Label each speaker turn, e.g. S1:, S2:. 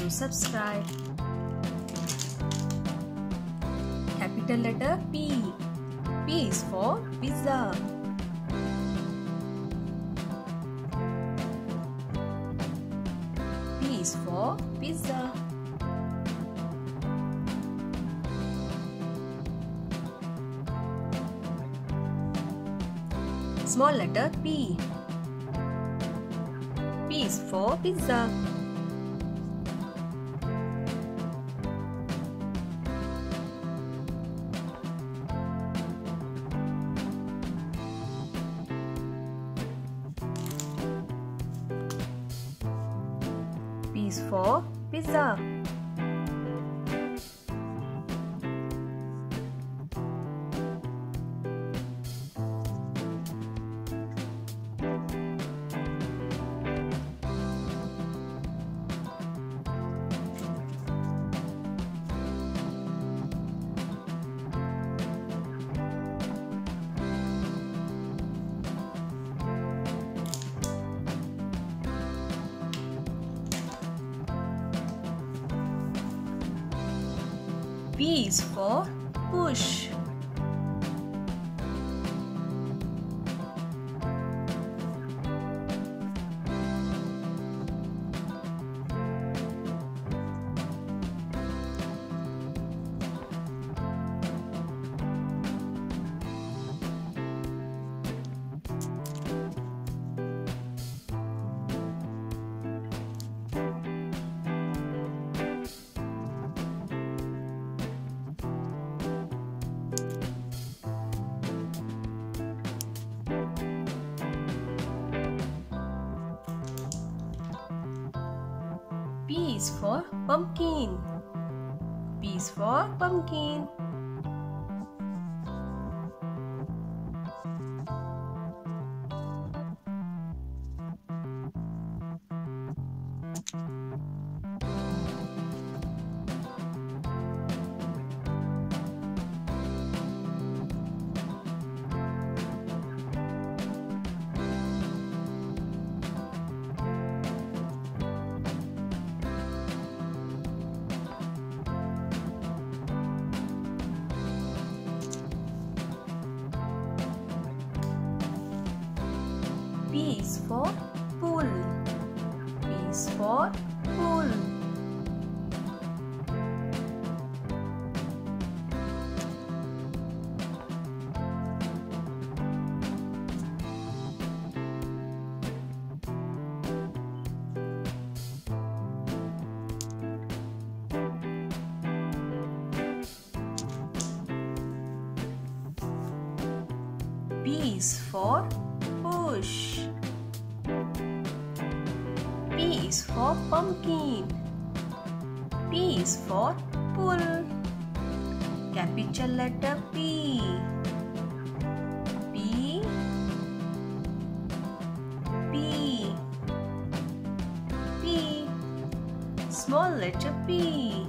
S1: to subscribe. Capital letter P. P is for pizza. P is for pizza. Small letter P. P is for pizza. Is for pizza. P is for push. P is for pumpkin. P is for pumpkin. P is for pool. P is for pool. P is for push. P is for pumpkin. P is for pull. Capital letter P. P. P. P. Small letter P.